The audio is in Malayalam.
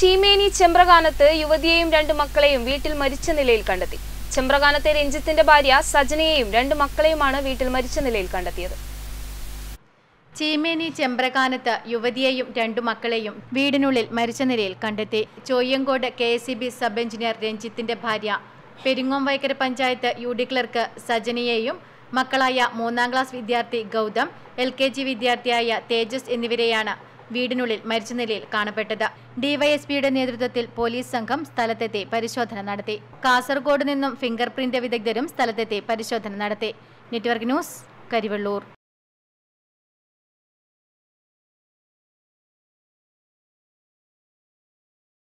ചീമേനി ചെമ്പ്രകാനത്ത് യുവതിയെയും രണ്ട് മക്കളെയും വീട്ടിൽ മരിച്ച നിലയിൽ കണ്ടെത്തി. ചെമ്പ്രകാനത്തെ രഞ്ജിത്തിന്റെ ഭാര്യ സജനയെയും രണ്ട് മക്കളെയുമാണ് വീട്ടിൽ മരിച്ച നിലയിൽ കണ്ടെത്തിയത്. ചീമേനി ചെമ്പ്രകാനത്ത് യുവതിയെയും രണ്ടു മക്കളെയും വീടിനുള്ളിൽ മരിച്ച നിലയിൽ കണ്ടെത്തി. Choyyankode K S B sub engineer രഞ്ജിത്തിന്റെ ഭാര്യ Peringome Vaikkara panchayat U D clerk സജനിയെയും മക്കളായ മൂന്നാം ക്ലാസ് വിദ്യാർത്ഥി ഗൗതം എൽ കെ ജി വിദ്യാർത്ഥിയായ തേജസ് എന്നിവരെയാണ് വീടിനുള്ളിൽ മരിച്ച നിലയിൽ കാണപ്പെട്ടത്. ഡിവൈഎസ്പിയുടെ നേതൃത്വത്തിൽ പോലീസ് സംഘം സ്ഥലത്തെത്തി പരിശോധന നടത്തി. കാസർഗോഡ് നിന്നും ഫിംഗർ പ്രിന്റ് വിദഗ്ധരും സ്ഥലത്തെത്തി പരിശോധന നടത്തി. Network news Karivellur.